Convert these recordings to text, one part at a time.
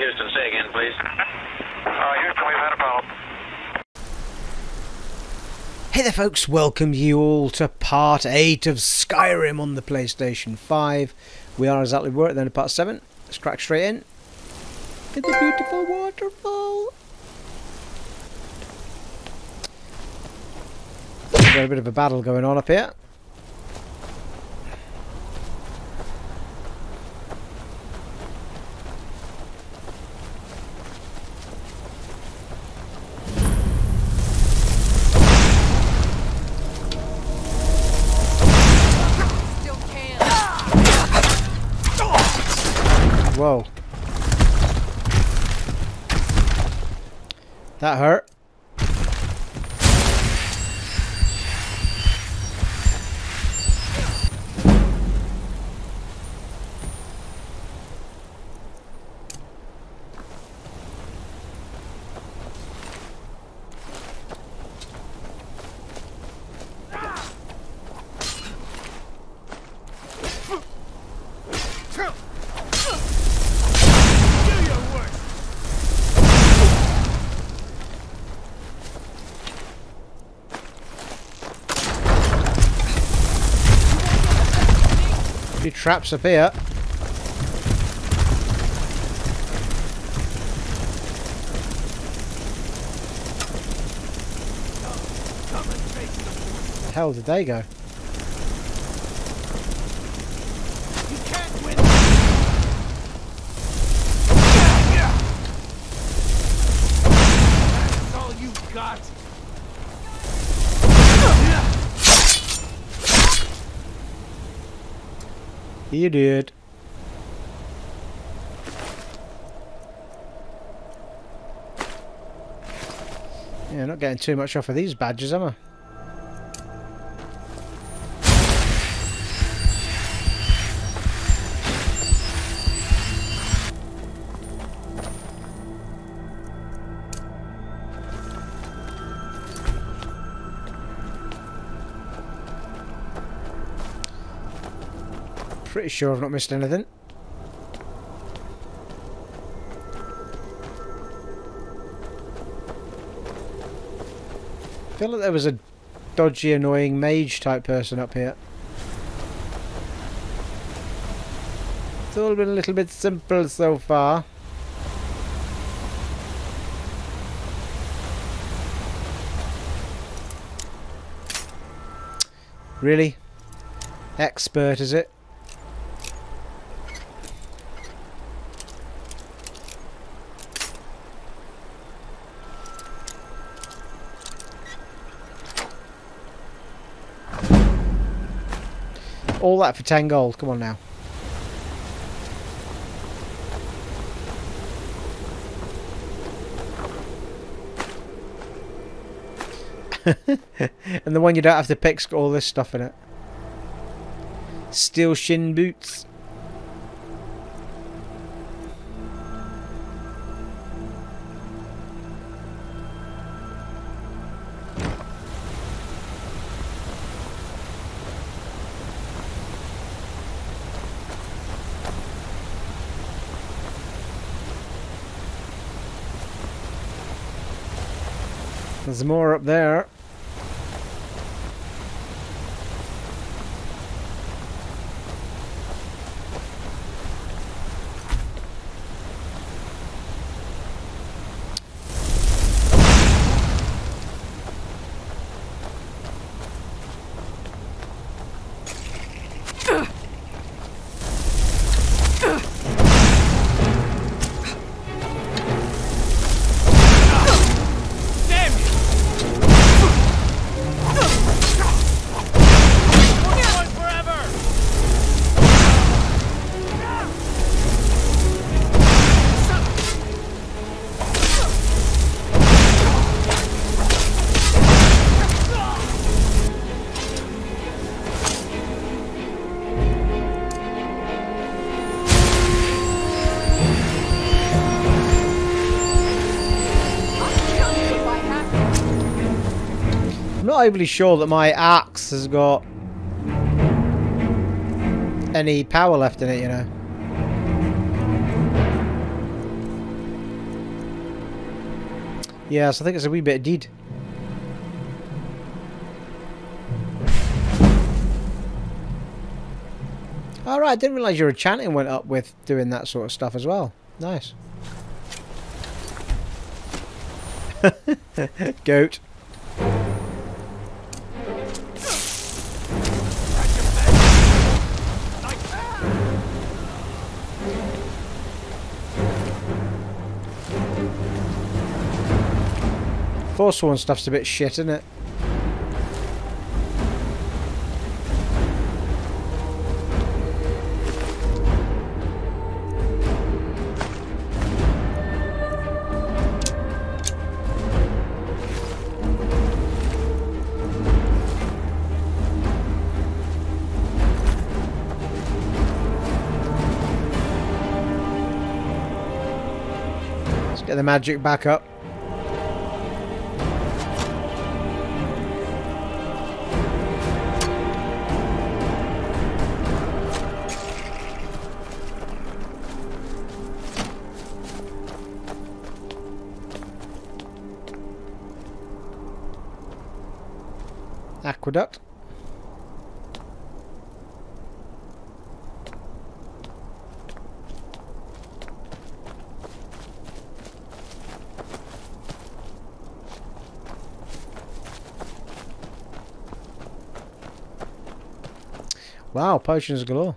Houston. Say again, please. Uh, Houston, we've had a problem. Hey there folks, welcome you all to part 8 of Skyrim on the PlayStation 5. We are exactly where at the end of part 7. Let's crack straight in. To the beautiful waterfall. We've got a bit of a battle going on up here. That hurt. Few traps up here. The hell did they go? You did. Yeah, not getting too much off of these badges, am I? Pretty sure I've not missed anything. I feel like there was a dodgy, annoying mage type person up here. It's all been a little bit simple so far. Really? Expert, is it? All that for 10 gold. Come on now. and the one you don't have to pick's got all this stuff in it. Steel shin boots. There's more up there. Not overly sure that my axe has got any power left in it, you know. Yes, I think it's a wee bit of deed. Alright, I didn't realise your chanting went up with doing that sort of stuff as well. Nice. Goat. Forsworn stuff's a bit shit, isn't it? Let's get the magic back up. Aqueduct. Wow, potions galore.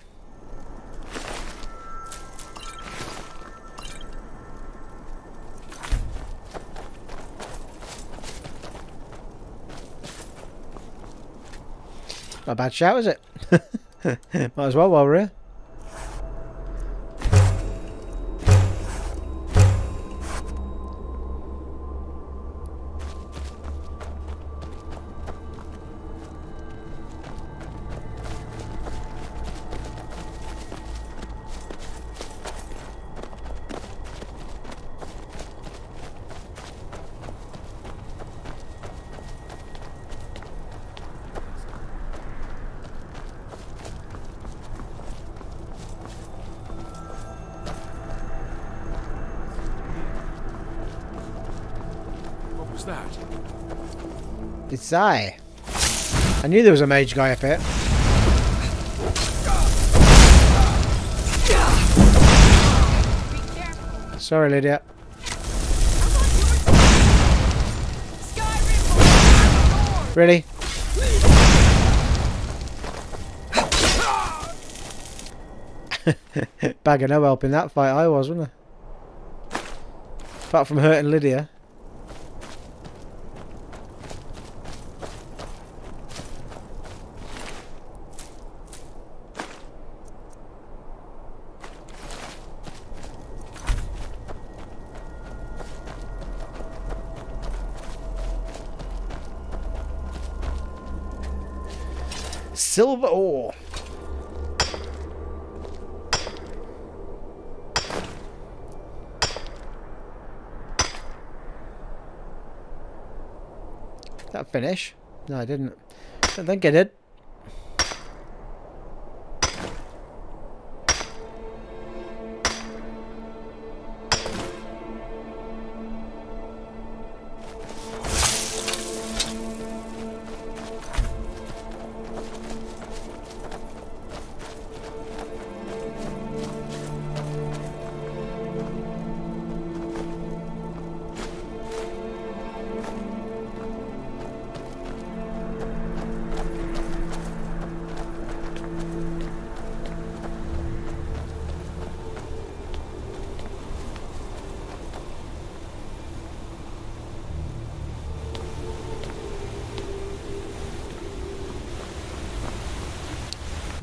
Not a bad shout, is it? Might as well while we're here. I. Knew there was a mage guy up here. Sorry, Lydia. Really? Bag of no help in that fight I was, wasn't I? Apart from hurting Lydia. I didn't. Don't think I did.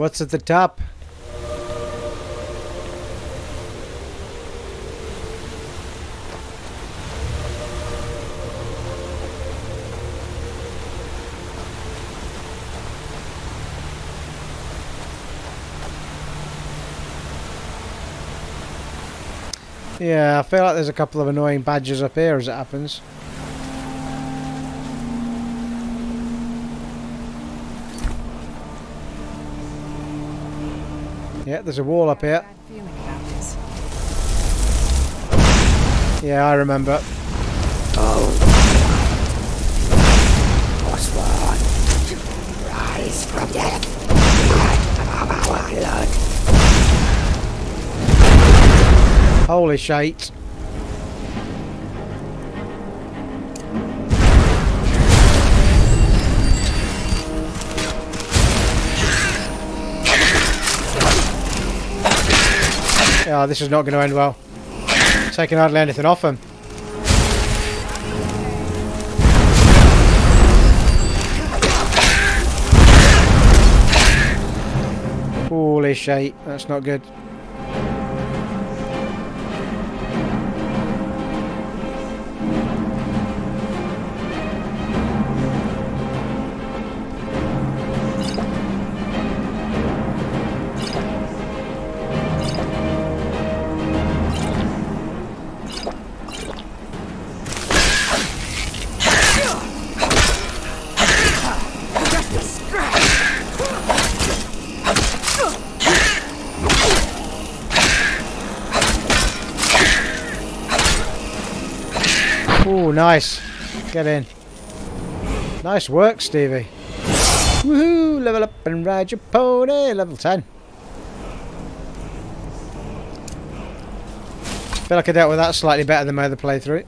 What's at the top? Yeah, I feel like there's a couple of annoying badges up here as it happens. Yeah, there's a wall up here. Bad feeling about this. Yeah, I remember. Oh. Rise from death. Our blood. Holy shite. Yeah, this is not going to end well. Taking hardly anything off him. Holy shit, that's not good. Nice. Get in. Nice work, Stevie. Woohoo! Level up and ride your pony. Level 10. feel like I dealt with that slightly better than my other playthrough.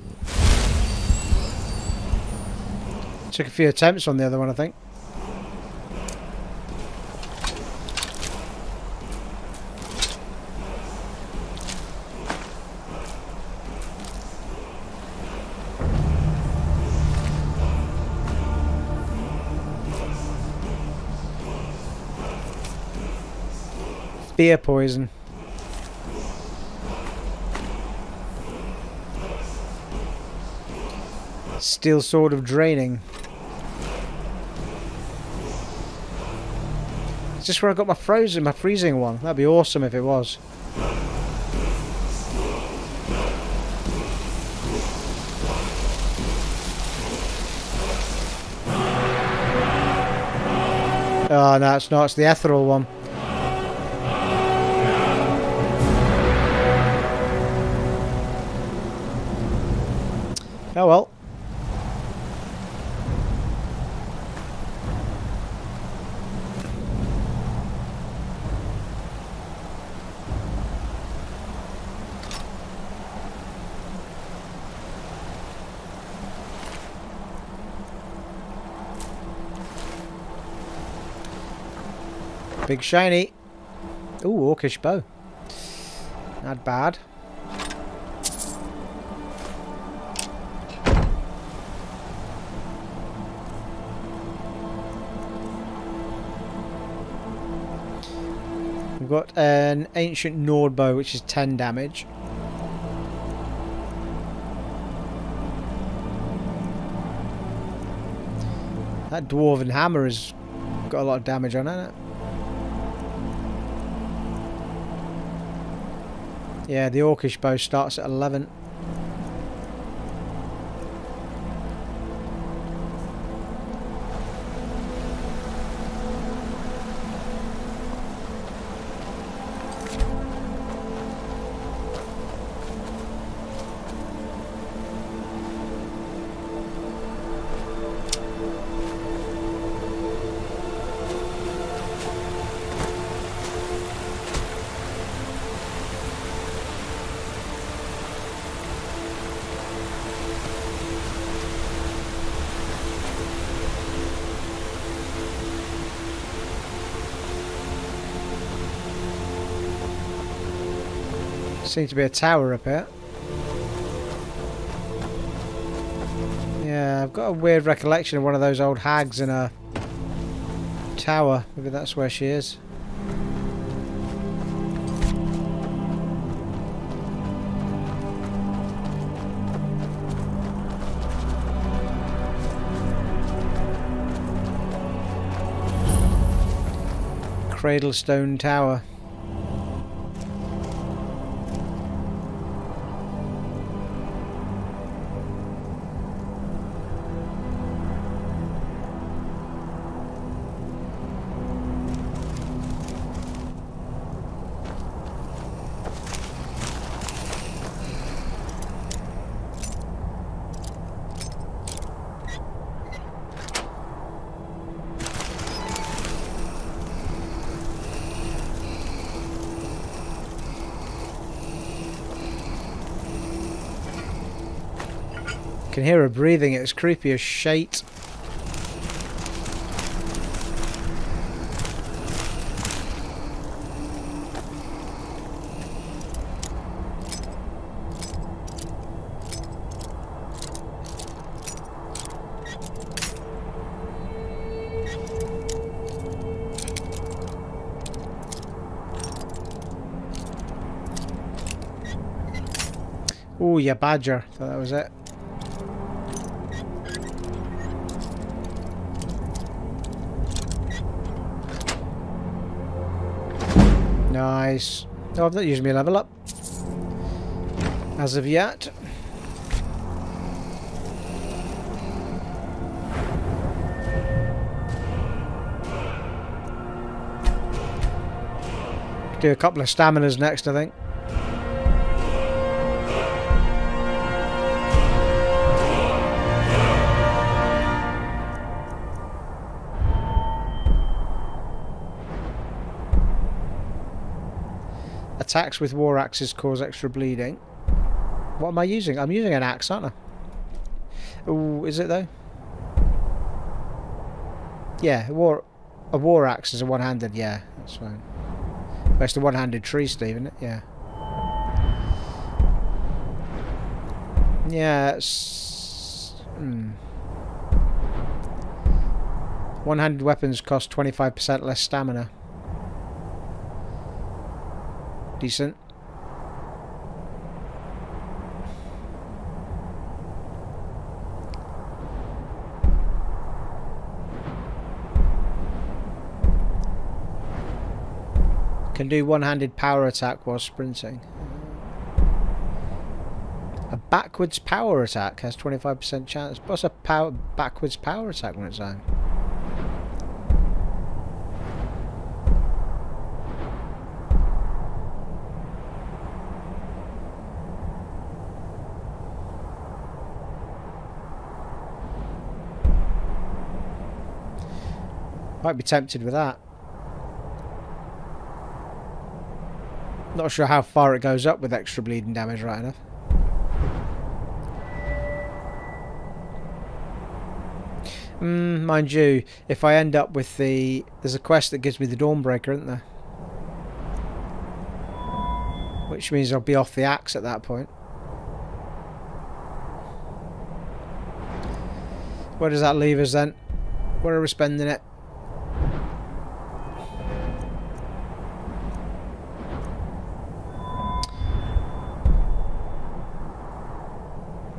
Took a few attempts on the other one, I think. Beer poison. Steel sword of draining. Is this where I got my frozen, my freezing one? That'd be awesome if it was. Oh no, it's not. It's the ethereal one. Big shiny. Ooh, orcish bow. Not bad. We've got an ancient Nord bow, which is 10 damage. That dwarven hammer has got a lot of damage on it. Yeah, the orcish bow starts at 11. Seems to be a tower up here. Yeah, I've got a weird recollection of one of those old hags in a tower. Maybe that's where she is. Cradlestone Tower. Hear her breathing. It's creepy as shit. Oh, yeah, badger. Thought that was it. Nice. No, I've not used my level up. As of yet. Do a couple of staminas next, I think. Attacks with war axes cause extra bleeding. What am I using? I'm using an axe, aren't I? Oh, is it though? Yeah, a war a war axe is a one-handed. Yeah, that's fine. That's the one-handed tree, Steve, isn't it? Yeah. Yeah, it's... Hmm. One-handed weapons cost 25% less stamina. Decent. Can do one-handed power attack while sprinting. A backwards power attack has 25% chance. What's a power backwards power attack when it's on? Might be tempted with that. Not sure how far it goes up with extra bleeding damage right enough. Mm, mind you, if I end up with the... There's a quest that gives me the Dawnbreaker, isn't there? Which means I'll be off the axe at that point. Where does that leave us then? Where are we spending it?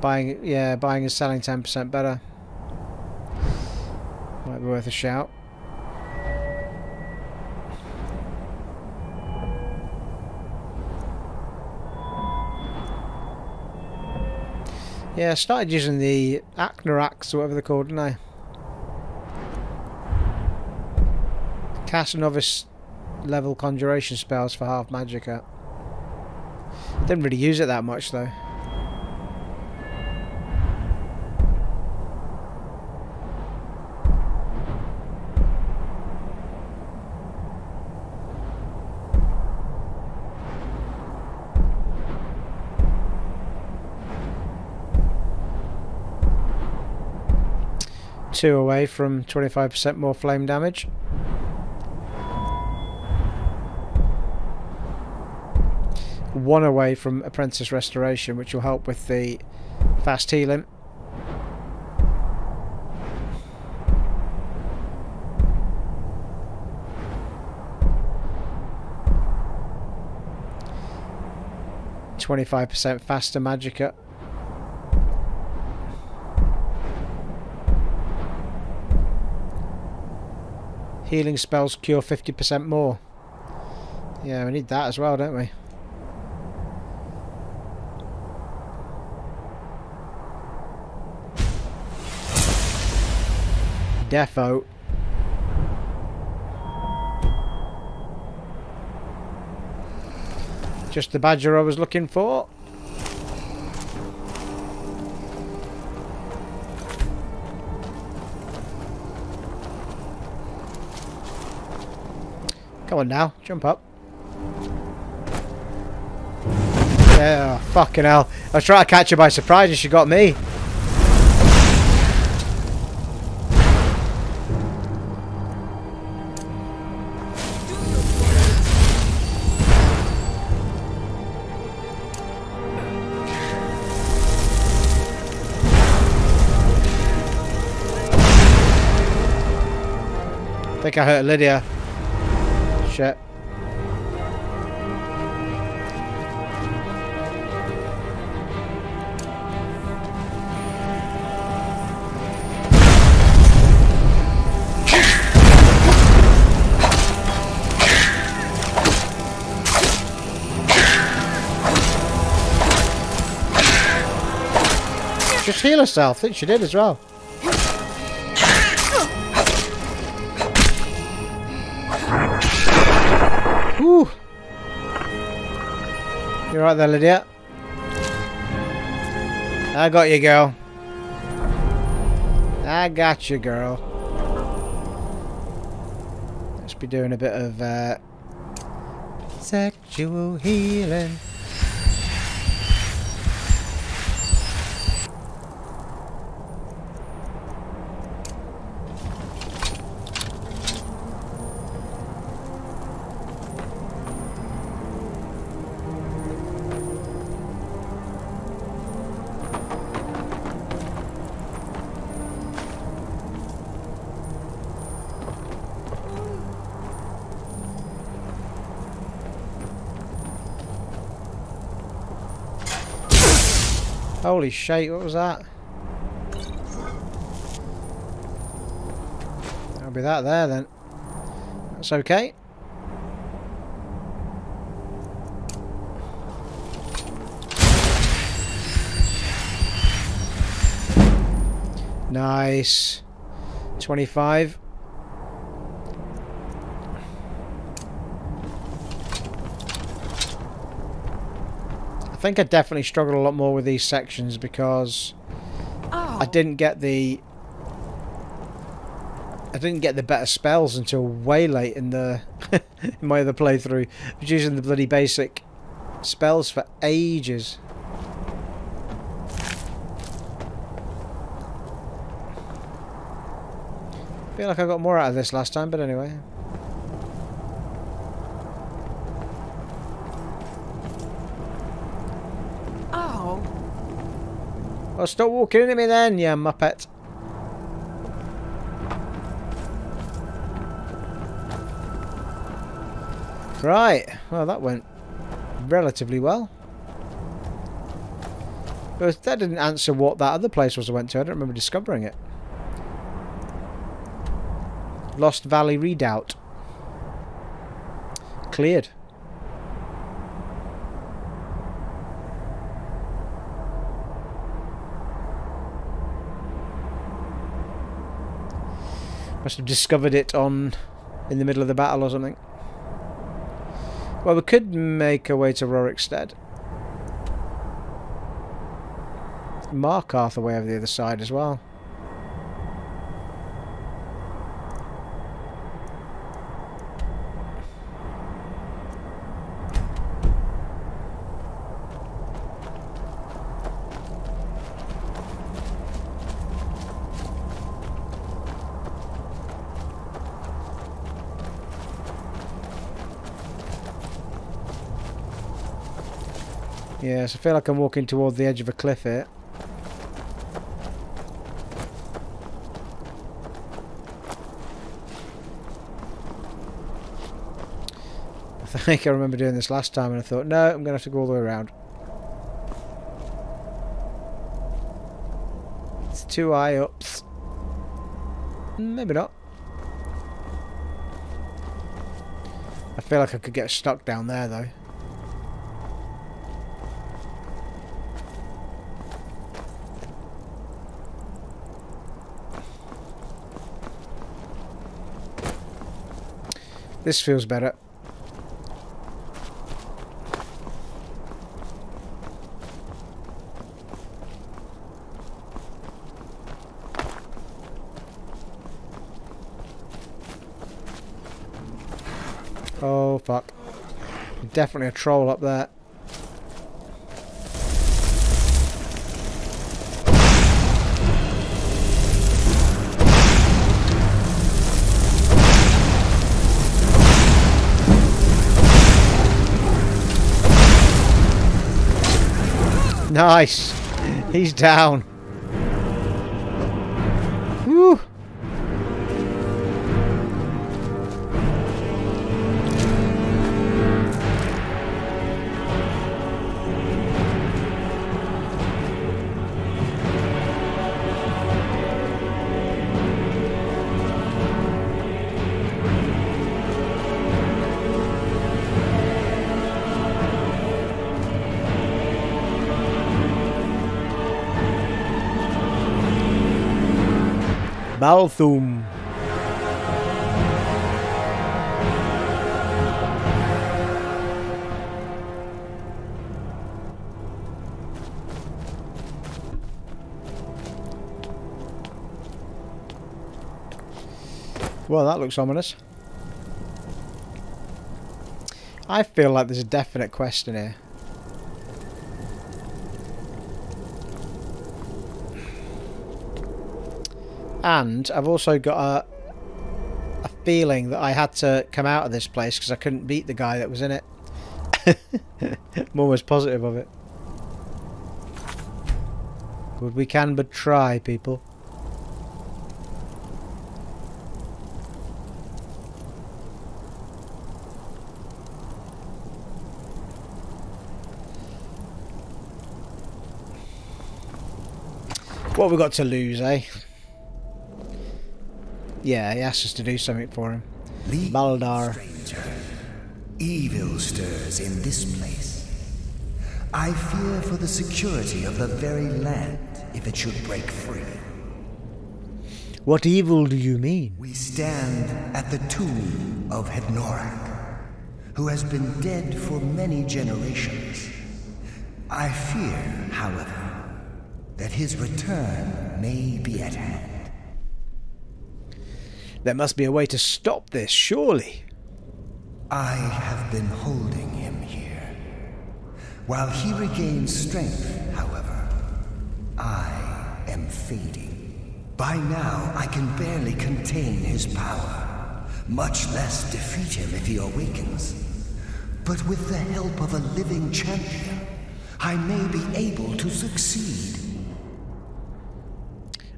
Buying, yeah, buying and selling 10% better. Might be worth a shout. Yeah, I started using the Acnorax or whatever they're called, didn't I? Cast novice level conjuration spells for half magic magicka. Didn't really use it that much though. Two away from 25% more flame damage. One away from Apprentice Restoration, which will help with the fast healing. Twenty-five percent faster magicka. Healing spells cure 50% more. Yeah, we need that as well, don't we? Defo. Just the badger I was looking for. Come on now, jump up. Yeah, fucking hell. I was trying to catch her by surprise and she got me. I think I hurt Lydia. Shit. Just heal herself. I think she did as well. You're right there, Lydia. I got you, girl. I got you, girl. Let's be doing a bit of uh, sexual healing. Holy shit, what was that? That'll be that there then. That's okay. Nice. 25. Think I definitely struggled a lot more with these sections because Oh. I didn't get the I didn't get the better spells until way late in the in my other playthrough. I was using the bloody basic spells for ages. feel like I got more out of this last time, but anyway. Oh. Stop walking into me then, you muppet. Right, well that went relatively well. But that didn't answer what that other place was I went to. I don't remember discovering it. Lost Valley Redoubt. Cleared. Must have discovered it on in the middle of the battle or something. Well, we could make our way to Rorikstead. Markarth away over the other side as well. Yes, I feel like I'm walking toward the edge of a cliff here. I think I remember doing this last time and I thought, no, I'm going to have to go all the way around. It's two high ups. Maybe not. I feel like I could get stuck down there though. This feels better. Oh fuck. Definitely a troll up there. Nice. He's down. Valthume. Well, that looks ominous. I feel like there's a definite question here. And I've also got a, a feeling that I had to come out of this place because I couldn't beat the guy that was in it. I'm almost positive of it. But we can but try, people. What we got to lose, eh? Yeah, he asked us to do something for him. Leave, Valdar. stranger. Evil stirs in this place. I fear for the security of the very land if it should break free. What evil do you mean? We stand at the tomb of Hevnoraak, who has been dead for many generations. I fear, however, that his return may be at hand. There must be a way to stop this, surely. I have been holding him here. While he regains strength, however, I am fading. By now, I can barely contain his power, much less defeat him if he awakens. But with the help of a living champion, I may be able to succeed.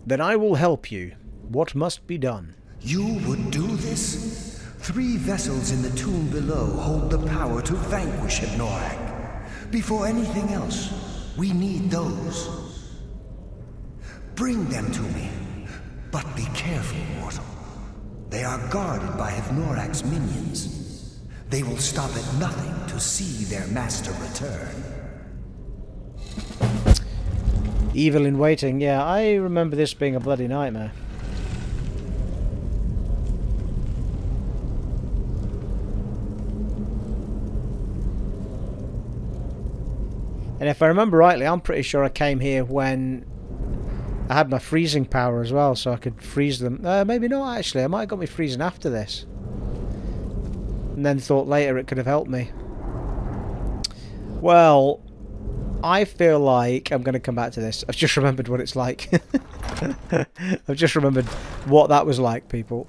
Then I will help you. What must be done? You would do this? Three vessels in the tomb below hold the power to vanquish Hevnoraak. Before anything else, we need those. Bring them to me. But be careful, mortal. They are guarded by Hevnoraak's minions. They will stop at nothing to see their master return. Evil in waiting. Yeah, I remember this being a bloody nightmare. And if I remember rightly, I'm pretty sure I came here when I had my freezing power as well, so I could freeze them. Uh, maybe not, actually. I might have got me freezing after this. And then thought later it could have helped me. Well, I feel like I'm going to come back to this. I've just remembered what it's like. I've just remembered what that was like, people.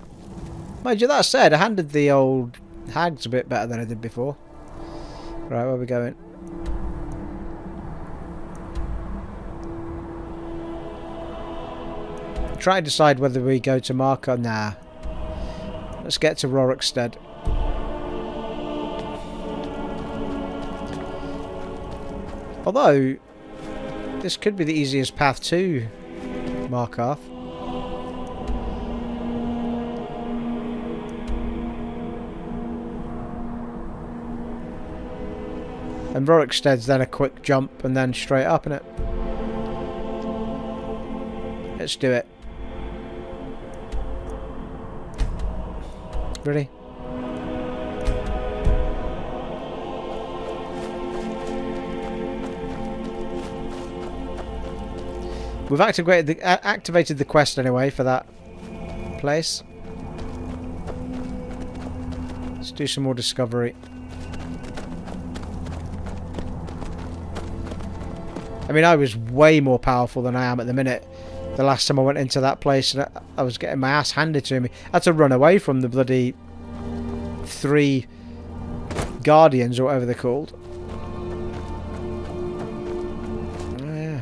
Mind you, that said, I handled the old hags a bit better than I did before. Right, where are we going? Try and decide whether we go to Markarth. Let's get to Rorikstead. Although, this could be the easiest path to Markarth. And Rorikstead's then a quick jump and then straight up in it. Let's do it. Ready? We've activated the, uh, activated the quest anyway for that place. Let's do some more discovery. I mean, I was way more powerful than I am at the minute. The last time I went into that place, and I, I was getting my ass handed to me. I had to run away from the bloody three guardians, or whatever they're called. Yeah.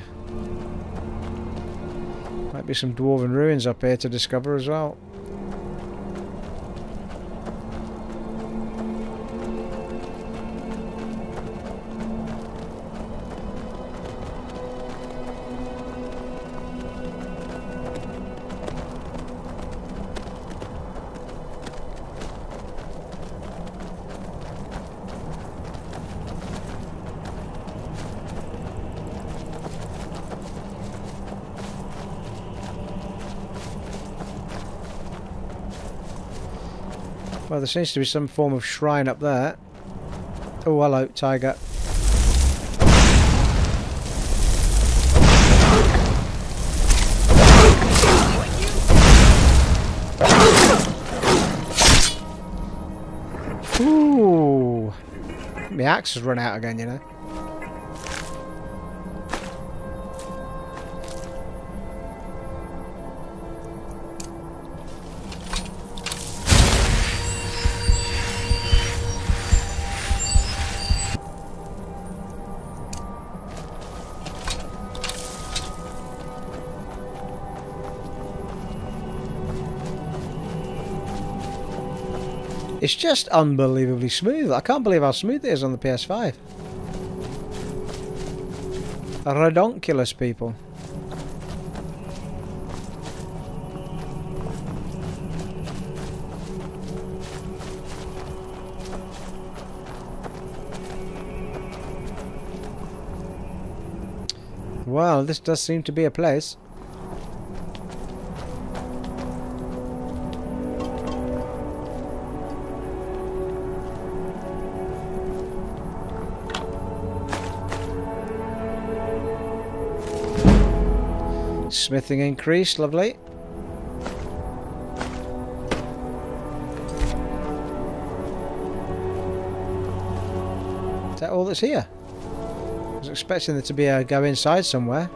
Might be some dwarven ruins up here to discover as well. Well, there seems to be some form of shrine up there. Oh, hello, tiger. Ooh. My axe has run out again, you know. It's just unbelievably smooth. I can't believe how smooth it is on the PS5. Redonkulous, people. Well, this does seem to be a place. Smithing increased, lovely. Is that all that's here? I was expecting there to be a go inside somewhere.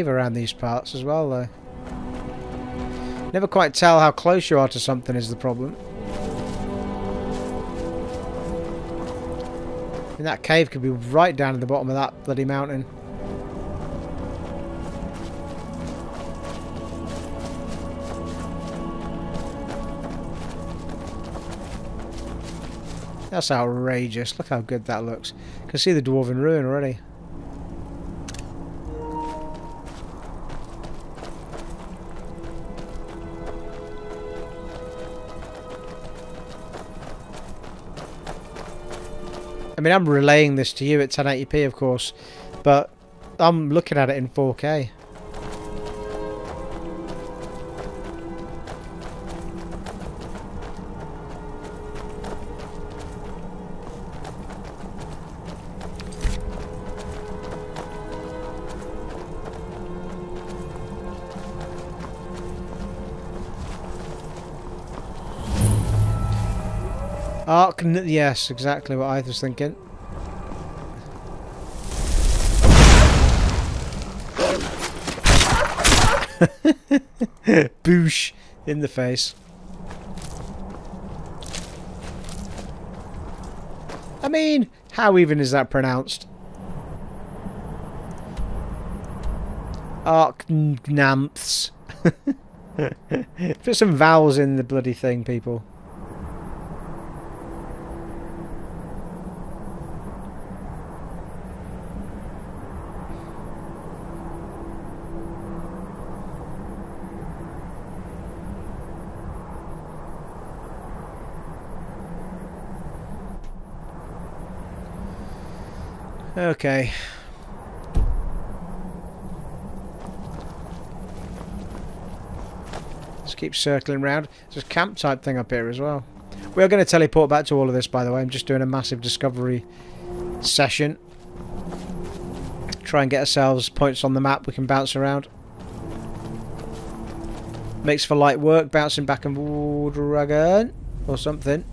Around these parts as well, though. Never quite tell how close you are to something is the problem. And that cave could be right down at the bottom of that bloody mountain. That's outrageous. Look how good that looks. Can see the Dwarven Ruin already. Mean, I'm relaying this to you at 1080p, of course, but I'm looking at it in 4K. Arc, yes, exactly what I was thinking. Boosh in the face. I mean, how even is that pronounced? Arcnamths. Put some vowels in the bloody thing, people. Okay. Just keep circling around. There's a camp type thing up here as well. We are going to teleport back to all of this, by the way. I'm just doing a massive discovery session. Try and get ourselves points on the map we can bounce around. Makes for light work, bouncing back and again. Or something.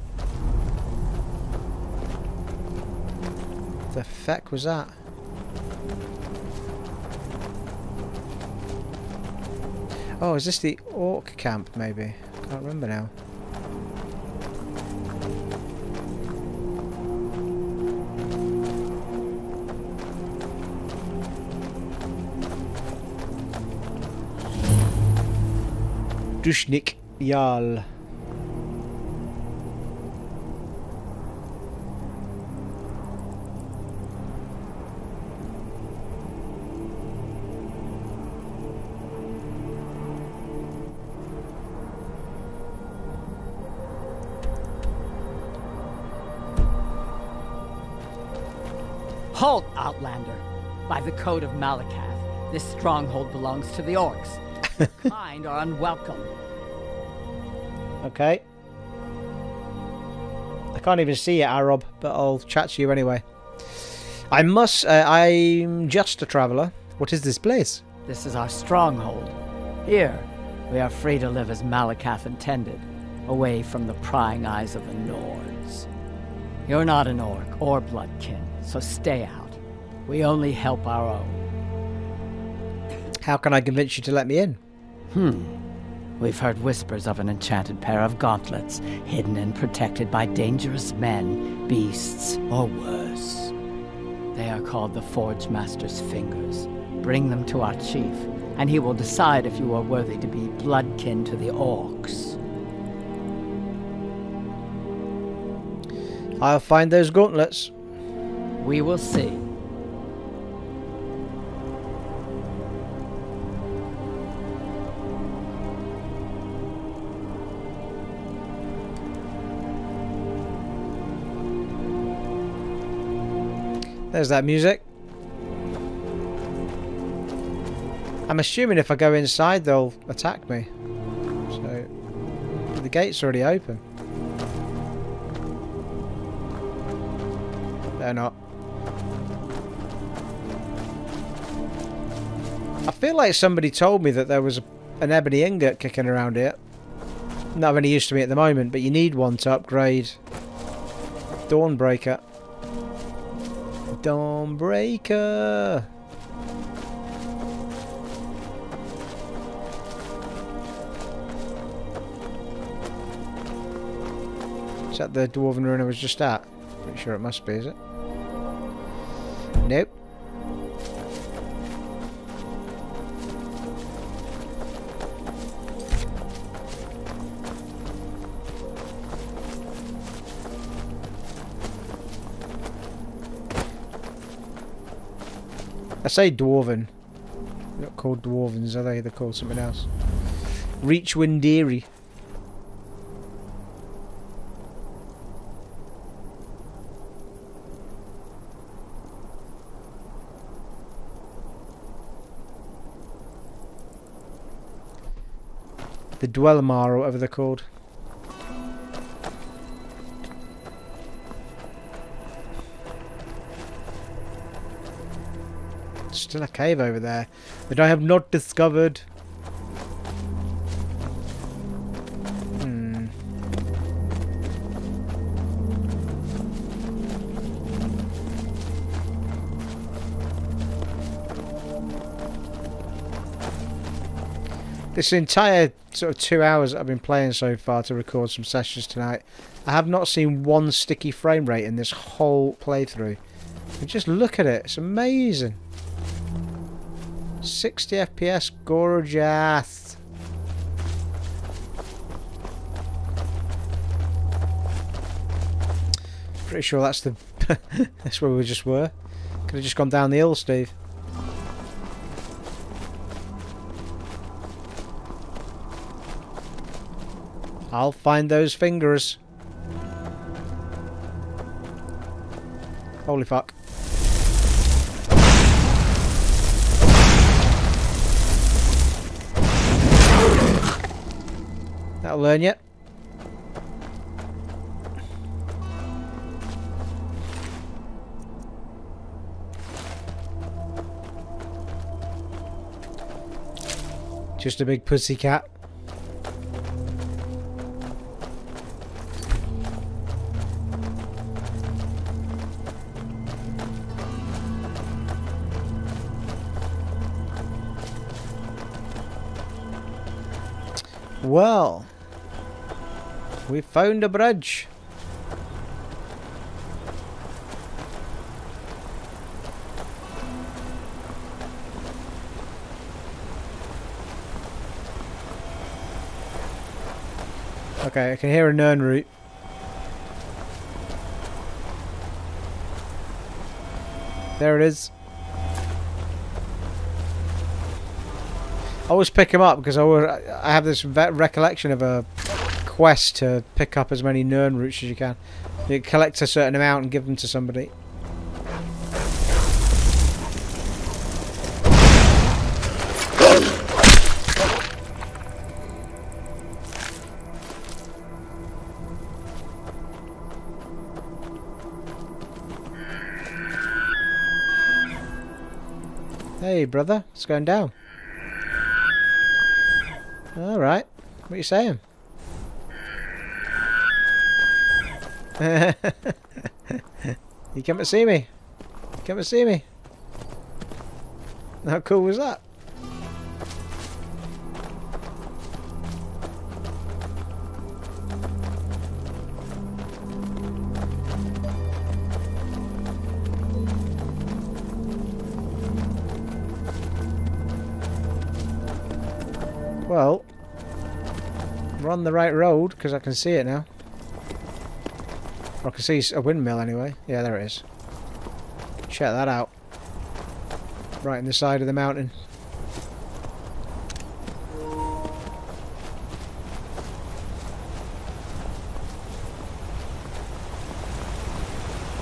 Feck was that? Oh, is this the orc camp, maybe? I can't remember now. Dushnikh Yal. Outlander! By the code of Malacath, this stronghold belongs to the orcs. Kind are unwelcome. Okay. I can't even see it, Arob, but I'll chat to you anyway. I must. Uh, I'm just a traveller. What is this place? This is our stronghold. Here, we are free to live as Malacath intended, away from the prying eyes of the Nords. You're not an orc or bloodkin, so stay out. We only help our own. How can I convince you to let me in? Hmm. We've heard whispers of an enchanted pair of gauntlets, hidden and protected by dangerous men, beasts, or worse. They are called the Forge Master's Fingers. Bring them to our chief, and he will decide if you are worthy to be bloodkin to the orcs. I'll find those gauntlets. We will see. There's that music. I'm assuming if I go inside they'll attack me. So the gate's already open. They're not. I feel like somebody told me that there was an ebony ingot kicking around here. Not of any use to me at the moment, but you need one to upgrade Dawnbreaker. Dawnbreaker! Is that the Dwarven Ruin I was just at? Pretty sure it must be, is it? I say Dwarven. They're not called Dwarvens, are they? They're called something else. Reachwind Eyrie. The Dwellamar, or whatever they're called. Still a cave over there that I have not discovered. Hmm. This entire sort of two hours I've been playing so far to record some sessions tonight, I have not seen one sticky frame rate in this whole playthrough. Just look at it, it's amazing. 60 FPS, gorgeous. Pretty sure that's the that's where we just were. Could have just gone down the hill, Steve. I'll find those fingers. Holy fuck. That'll learn you. Just a big pussy cat. Well, we found a bridge. Okay, I can hear a Nirnroot. There it is. I always pick him up because I, always, I have this recollection of a quest to pick up as many Nirnroots as you can. You collect a certain amount and give them to somebody. Hey, brother, it's going down. Alright, what are you saying? you come to see me? Come to see me? How cool was that? Well, we're on the right road because I can see it now. I can see a windmill anyway. Yeah, there it is. Check that out. Right in the side of the mountain.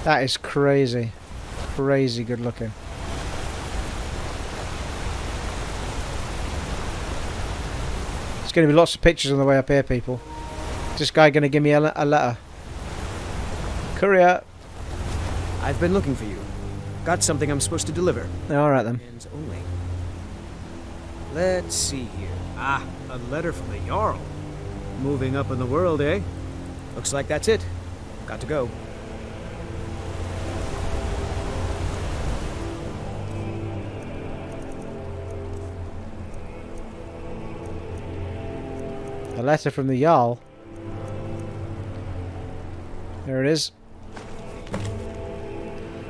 That is crazy. Crazy good looking. There's going to be lots of pictures on the way up here, people. Is this guy going to give me a, a letter? Courier. I've been looking for you. Got something I'm supposed to deliver. Alright then. Hands only. Let's see here. Ah, a letter from the Jarl. Moving up in the world, eh? Looks like that's it. Got to go. A letter from the Jarl. There it is.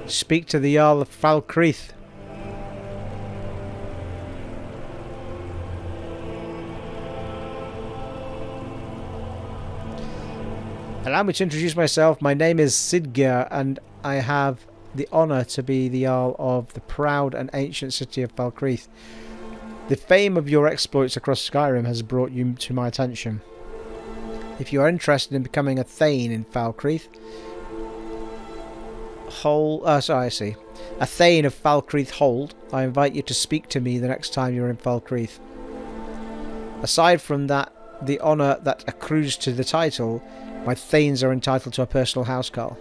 Speak to the Jarl of Falkreath. Allow me to introduce myself. My name is Siddgeir, and I have the honour to be the Jarl of the proud and ancient city of Falkreath. The fame of your exploits across Skyrim has brought you to my attention. If you are interested in becoming a Thane in Falkreath, Hold, uh, sorry, I see. A Thane of Falkreath Hold, I invite you to speak to me the next time you're in Falkreath. Aside from that, the honour that accrues to the title, my Thanes are entitled to a personal housecarl.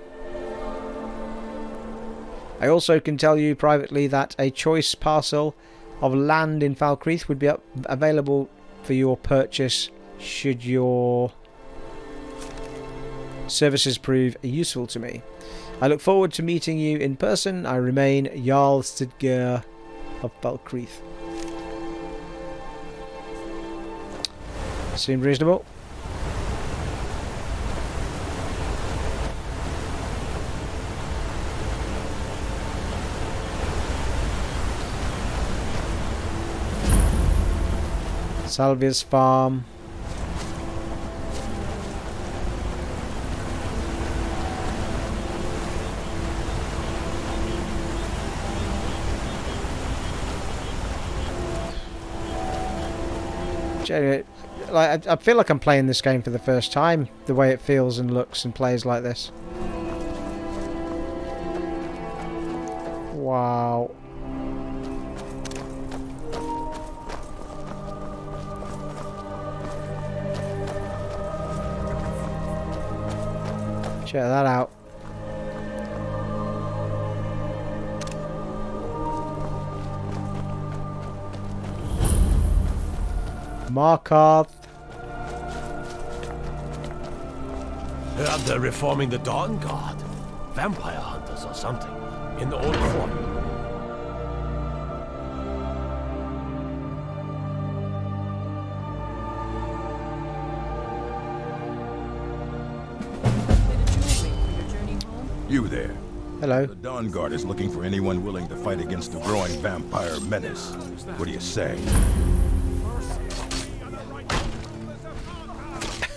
I also can tell you privately that a choice parcel of land in Falkreath would be up, available for your purchase should your services prove useful to me. I look forward to meeting you in person. I remain Jarl Siddgeir of Falkreath. Seemed reasonable. Salvia's farm. Like I, I feel like I'm playing this game for the first time. The way it feels and looks and plays like this. Wow. Check that out. Markarth. Heard they're reforming the Dawnguard. Vampire hunters or something. In the old form. You there. Hello. The Dawnguard is looking for anyone willing to fight against the growing vampire menace. What do you say?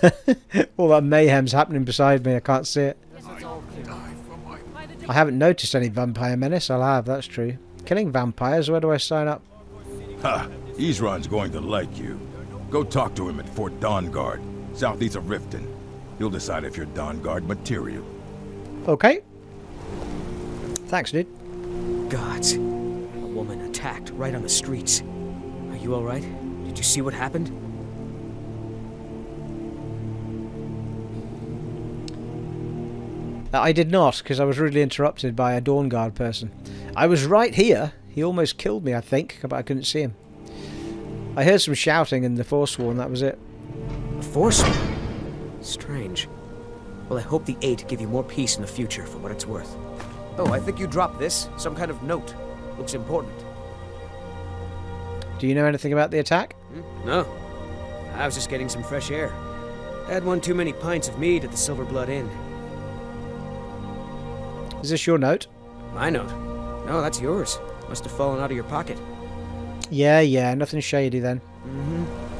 All that mayhem's happening beside me. I can't see it. I haven't noticed any vampire menace. I'll have, that's true. Killing vampires? Where do I sign up? Ha! Isran's going to like you. Go talk to him at Fort Dawnguard, southeast of Riften. He'll decide if you're Dawnguard material. Okay. Thanks, dude. Gods. A woman attacked right on the streets. Are you alright? Did you see what happened? I did not, because I was rudely interrupted by a Dawnguard person. I was right here. He almost killed me, I think, but I couldn't see him. I heard some shouting in the Forsworn, that was it. A force? Strange. Well, I hope the Eight give you more peace in the future for what it's worth. Oh, I think you dropped this. Some kind of note. Looks important. Do you know anything about the attack? Hmm? No. I was just getting some fresh air. I Had one too many pints of mead at the Silver Blood Inn. Is this your note? My note? No, that's yours. Must have fallen out of your pocket. Yeah, yeah, nothing shady then. Mm-hmm.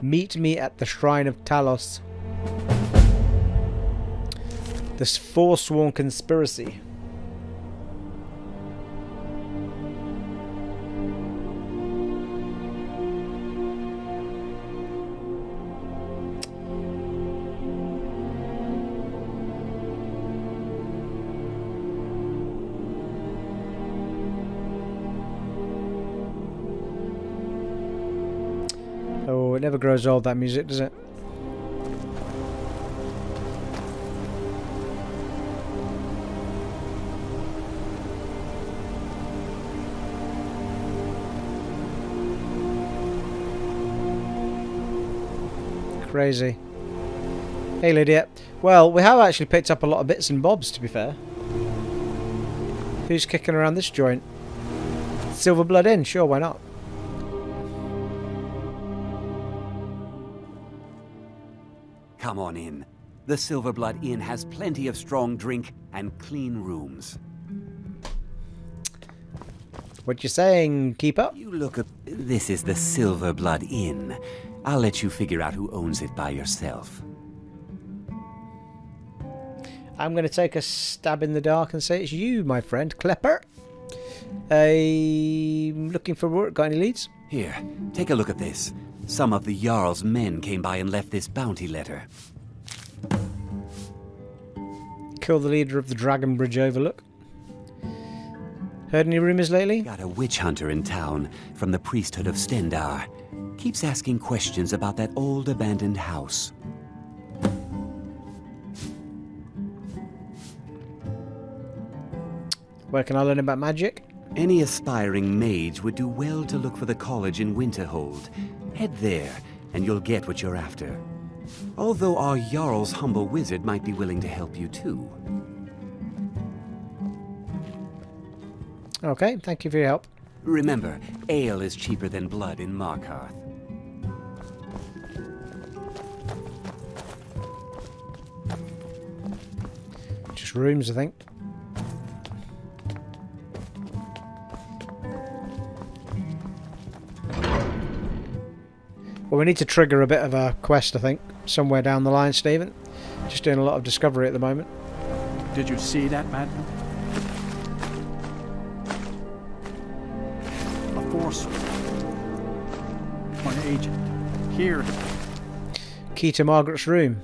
Meet me at the Shrine of Talos. This forsworn conspiracy. Old, that music, does it? Crazy. Hey, Lydia. Well, we have actually picked up a lot of bits and bobs, to be fair. Who's kicking around this joint? Silver Blood Inn, sure, why not? Come on in. The Silverblood Inn has plenty of strong drink and clean rooms. What you saying, keeper? You look at... This is the Silverblood Inn. I'll let you figure out who owns it by yourself. I'm going to take a stab in the dark and say it's you, my friend, Kleppr. I'm looking for work. Got any leads? Here, take a look at this. Some of the Jarl's men came by and left this bounty letter. Kill the leader of the Dragon Bridge Overlook. Heard any rumours lately? Got a witch hunter in town from the priesthood of Stendarr. Keeps asking questions about that old abandoned house. Where can I learn about magic? Any aspiring mage would do well to look for the college in Winterhold. Head there, and you'll get what you're after. Although our Jarl's humble wizard might be willing to help you too. Okay, thank you for your help. Remember, ale is cheaper than blood in Markarth. Just rooms, I think. Well, we need to trigger a bit of a quest, I think, somewhere down the line, Stephen. Just doing a lot of discovery at the moment. Did you see that, madman? A force. One agent. Here. Key to Margret's room.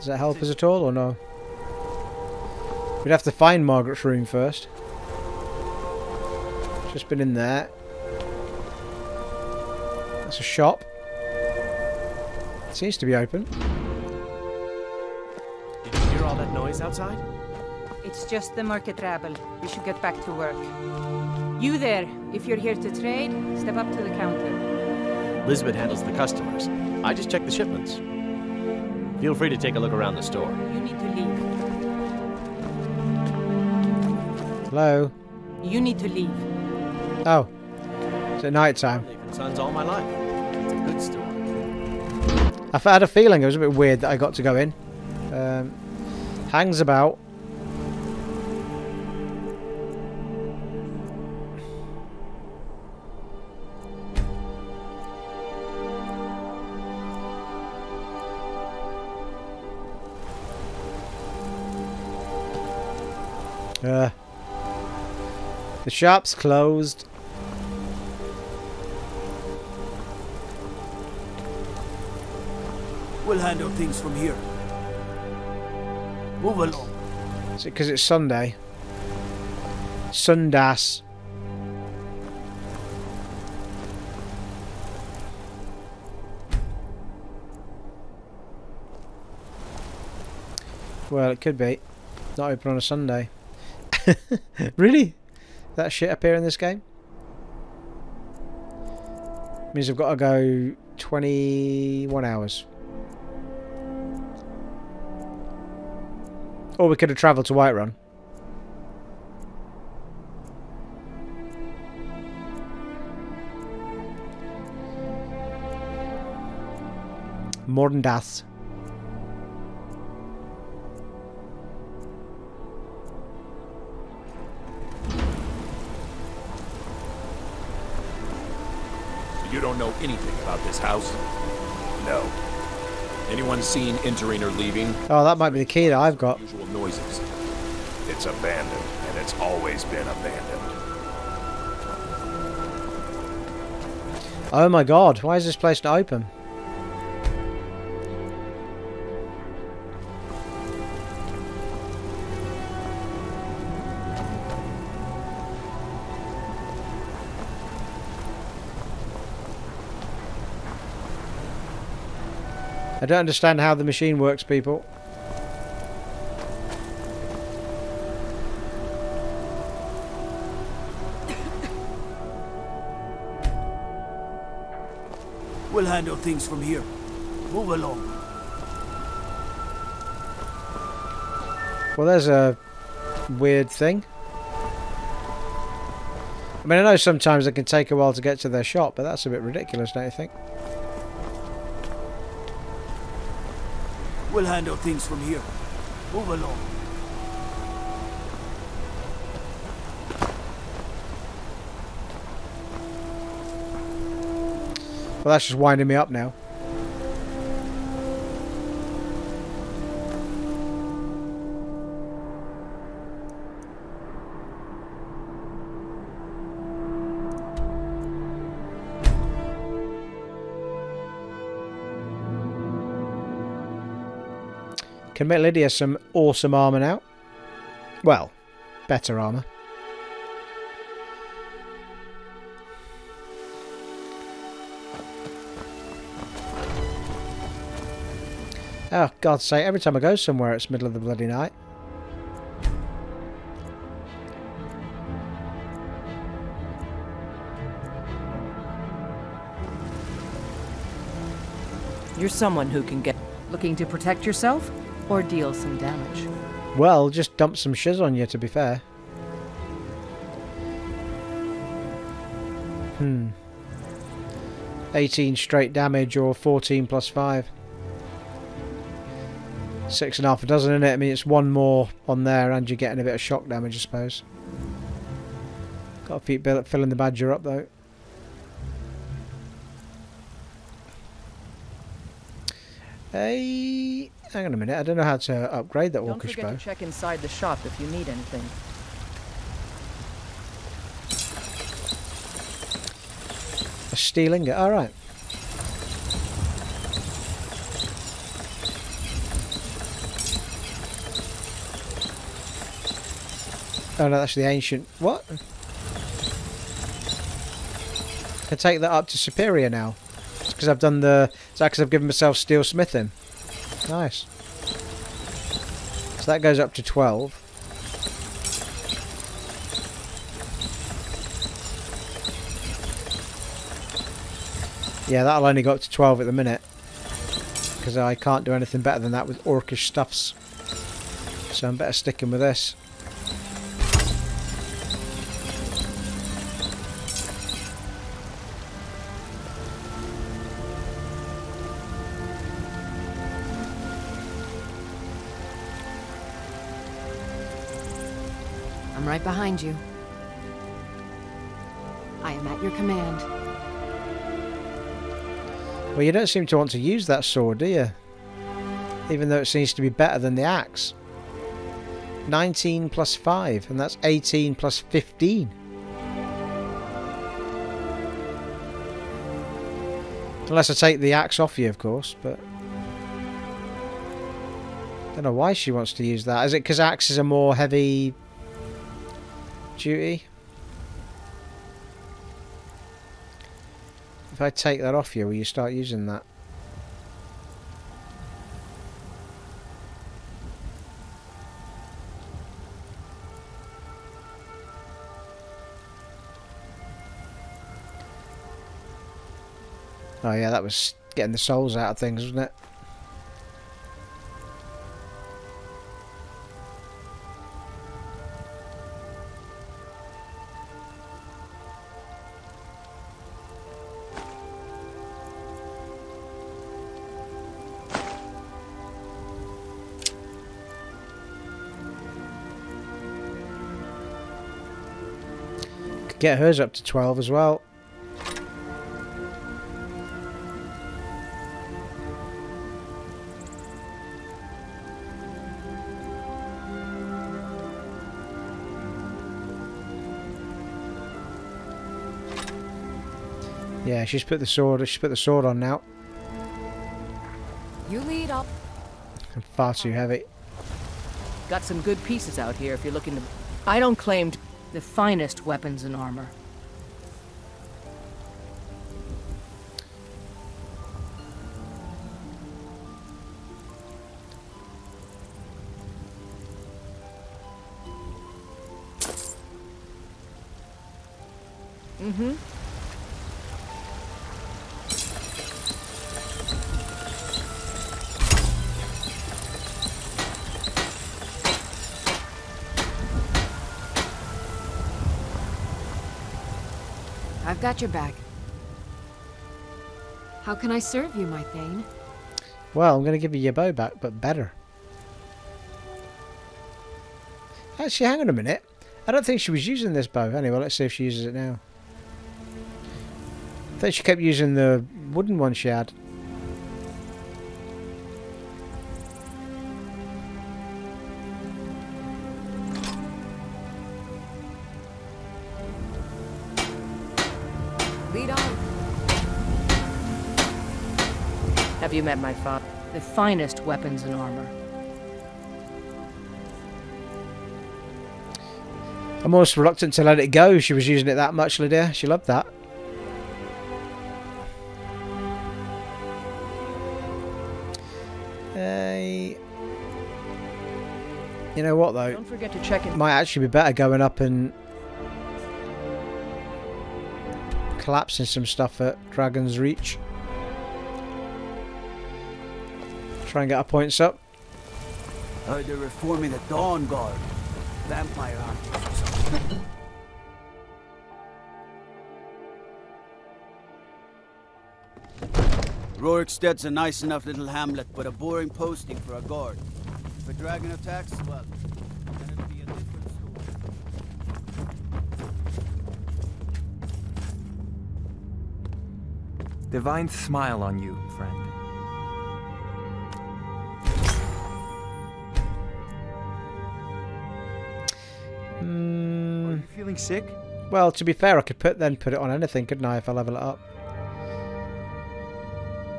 Does that help us at all or no? We'd have to find Margret's room first. Just been in there. That's a shop. It seems to be open. Did you hear all that noise outside? It's just the market rabble. We should get back to work. You there, if you're here to trade, step up to the counter. Lisbet handles the customers. I just check the shipments. Feel free to take a look around the store. You need to leave. Hello? You need to leave. Oh. Is it night time? Leaving sons all my life. It's a good store. I had a feeling it was a bit weird that I got to go in. Um, hangs about. Uh, the shop's closed. We'll handle things from here. Move along. Is it because it's Sunday? Sundas. Well, it could be. Not open on a Sunday. really? That shit appear in this game? Means I've got to go 21 hours. Or we could have travelled to Whiterun. Modern know anything about this house? No. Anyone seen entering or leaving? Oh, that might be the key that I've got. Usual noises. It's abandoned, and it's always been abandoned. Oh my god, why is this place not open? Don't understand how the machine works, people. We'll handle things from here. Move along. Well, there's a weird thing. I mean, I know sometimes it can take a while to get to their shop, but that's a bit ridiculous, don't you think? We'll handle things from here. Move along. Well, that's just winding me up now. Can make Lydia some awesome armour now. Well, better armour. Oh, God's sake, every time I go somewhere it's middle of the bloody night. You're someone who can get... Looking to protect yourself or deal some damage? Well, just dump some shiz on you, to be fair. Hmm. 18 straight damage or 14 plus 5. Six and a half a dozen in it. I mean, it's one more on there and you're getting a bit of shock damage, I suppose. Got to keep filling the badger up, though. Hey, hang on a minute. I don't know how to upgrade that Don't forget bow. to check inside the shop if you need anything. A steel ingot. All right. Oh no, that's the ancient. What? I can take that up to superior now. It's because I've done the. Is that because I've given myself steel smithing? Nice. So that goes up to 12. Yeah, that'll only go up to 12 at the minute. Because I can't do anything better than that with orcish stuffs. So I'm better sticking with this. Behind you. I am at your command. Well, you don't seem to want to use that sword, do you? Even though it seems to be better than the axe. 19 plus 5, and that's 18 plus 15. Unless I take the axe off you, of course, but... I don't know why she wants to use that. Is it because axes are more heavy duty? If I take that off you, will you start using that? Oh yeah, that was getting the souls out of things, wasn't it? Get hers up to 12 as well. Yeah, she's put the sword. She's put the sword on now. You lead up. Far too heavy. Got some good pieces out here if you're looking to... I don't claim... The finest weapons and armor. Your back. How can I serve you, my Thane? Well, I'm going to give you your bow back, but better. Actually, hang on a minute. I don't think she was using this bow. Anyway, let's see if she uses it now. I thought she kept using the wooden one she had. Lead on. Have you met my father? The finest weapons and armor. I'm almost reluctant to let it go. She was using it that much, Lydia. She loved that. Uh, you know what though? Don't forget to check in. Might actually be better going up and collapsing some stuff at Dragon's Reach. Try and get our points up. Heard they're reforming the Dawnguard. Vampire hunters. Rorikstead's a nice enough little hamlet, but a boring posting for a guard. If a dragon attacks, well, Divine smile on you, friend. Mm, Are you feeling sick? well, to be fair, I could put then put it on anything, couldn't I, if I level it up?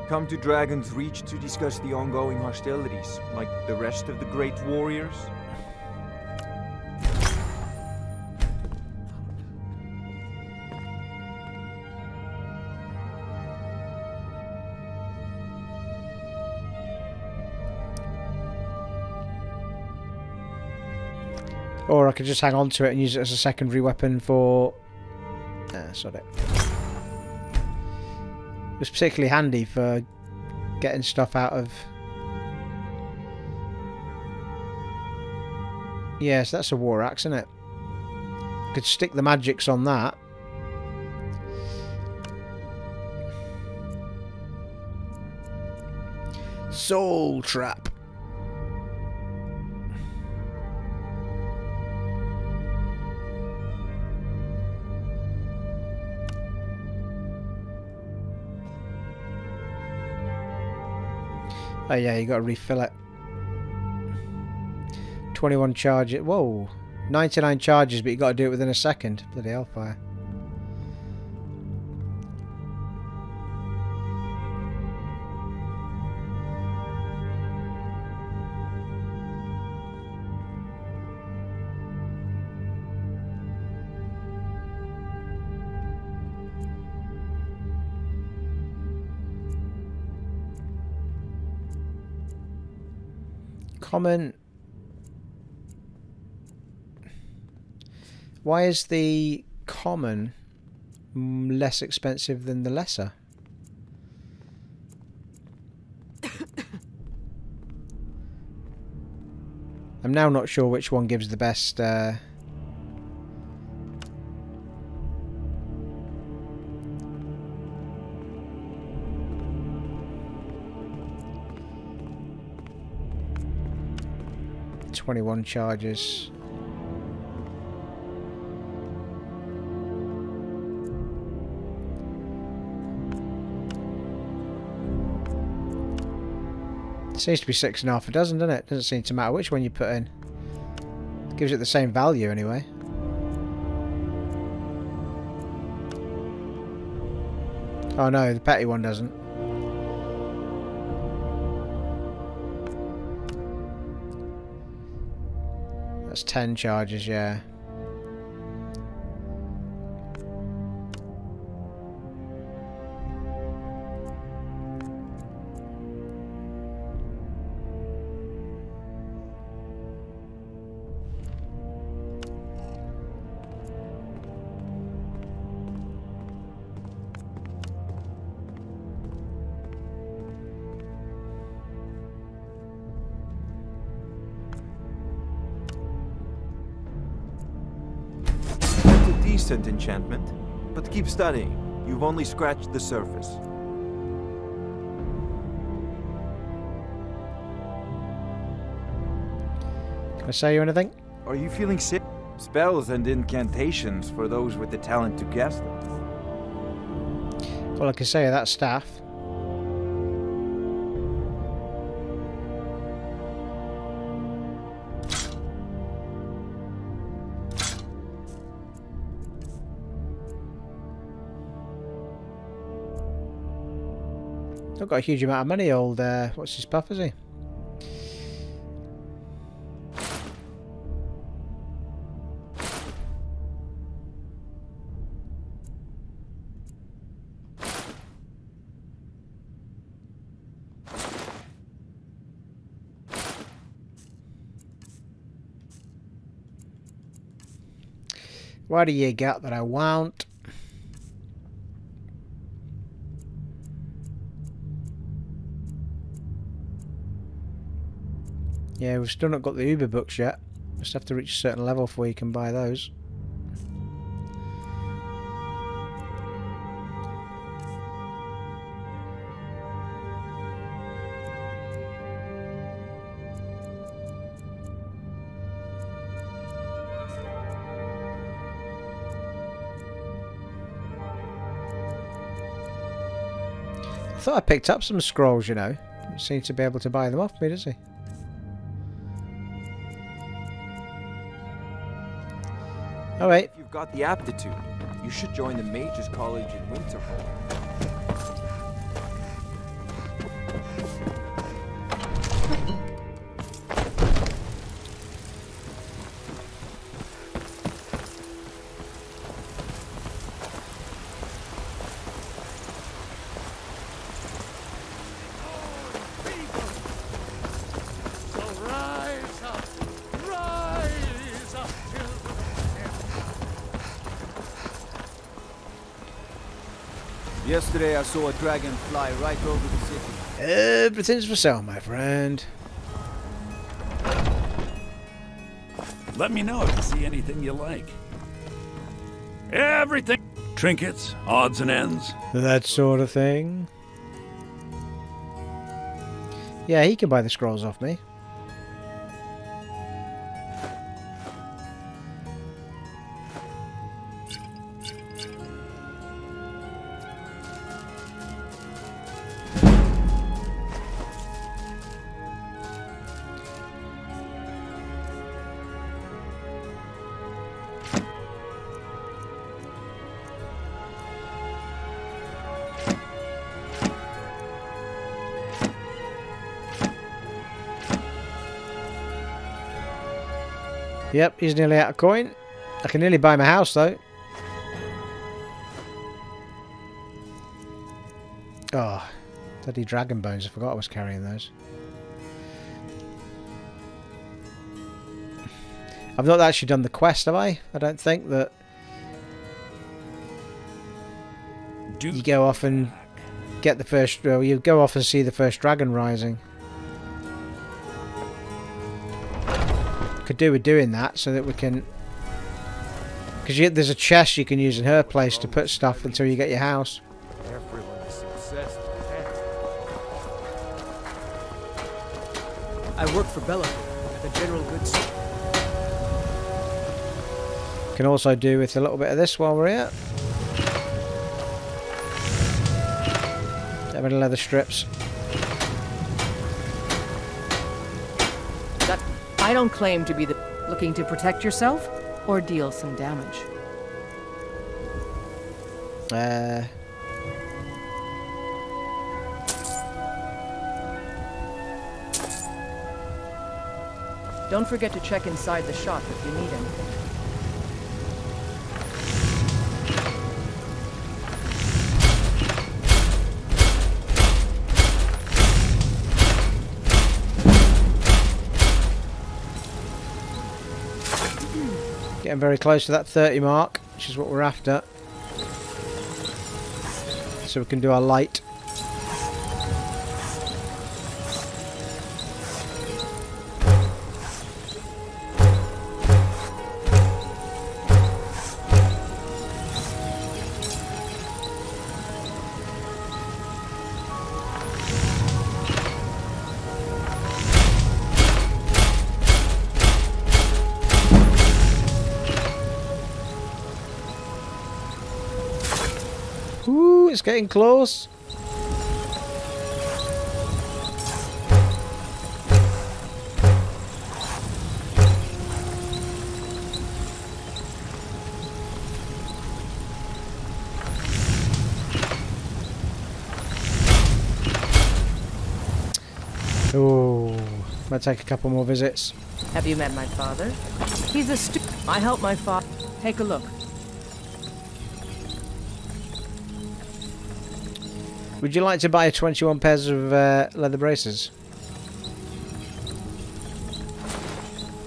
Come to Dragonsreach to discuss the ongoing hostilities, like the rest of the great warriors? Or I could just hang on to it and use it as a secondary weapon for... Ah, sod it. It was particularly handy for getting stuff out of... Yes, that's a war axe, isn't it? Could stick the magics on that. Soul Trap. Oh yeah, you got to refill it. 21 charges. Whoa. 99 charges, but you got to do it within a second. Bloody hellfire. Common. Why is the common mm, less expensive than the lesser? I'm now not sure which one gives the best uh, Twenty-one charges. Seems to be six and a half a dozen, doesn't it? Doesn't seem to matter which one you put in. Gives it the same value anyway. Oh no, the petty one doesn't. 10 charges, yeah. Enchantment. But keep studying. You've only scratched the surface. Can I say you anything? Are you feeling sick? Spells and incantations for those with the talent to guess them. Well, I can say that staff. Got a huge amount of money, old, uh, what's his puff, is he? What do you got that I want? Yeah, we've still not got the Uber books yet. Just have to reach a certain level before you can buy those. I thought I picked up some scrolls, you know. Don't seem to be able to buy them off me, does he? Got the aptitude, you should join the Mages College in Winterhold. Yesterday I saw a dragon fly right over the city. Uh, Everything's for sale, my friend. Let me know if you see anything you like. Everything. Trinkets, odds and ends. That sort of thing. Yeah, he can buy the scrolls off me. Yep, he's nearly out of coin. I can nearly buy my house though. Oh, bloody dragon bones. I forgot I was carrying those. I've not actually done the quest, have I? I don't think that you go off and get the first. Well, you go off and see the first dragon rising. Could do with doing that so that we can. Because there's a chest you can use in her place to put stuff until you get your house. I work for Belethor at the General Goods. Can also do with a little bit of this while we're here. Get rid of leather strips. I don't claim to be the looking to protect yourself or deal some damage. Uh, Don't forget to check inside the shop if you need anything. Getting very close to that 30 mark, which is what we're after. So we can do our light. Getting close. Ooh, might take a couple more visits. Have you met my father? He's a stu- I help my father. Take a look. Would you like to buy 21 pairs of uh, leather braces?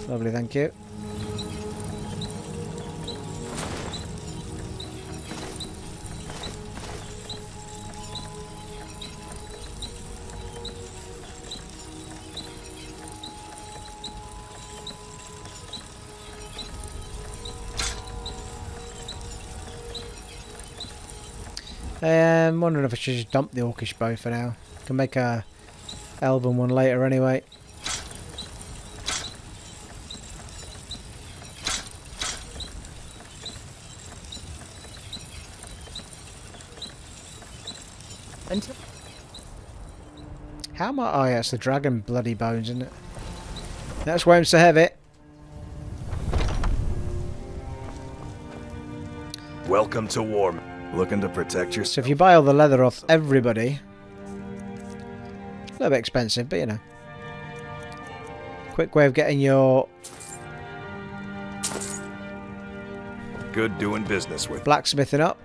Lovely, thank you. I'm wondering if I should just dump the orcish bow for now. Can make a elven one later anyway. Until How much? Oh yeah, it's the dragon bloody bones, isn't it? That's why I'm so heavy. Welcome to war. Looking to protect yourself. So if you buy all the leather off everybody, a little bit expensive, but you know. Quick way of getting your Good doing business with. blacksmithing up.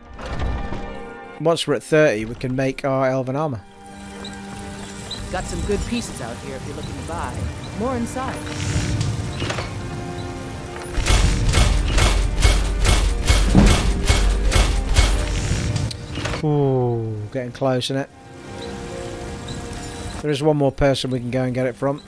Once we're at 30, we can make our elven armour. got some good pieces out here if you're looking to buy. More inside. Ooh, getting close, isn't it? There is one more person we can go and get it from.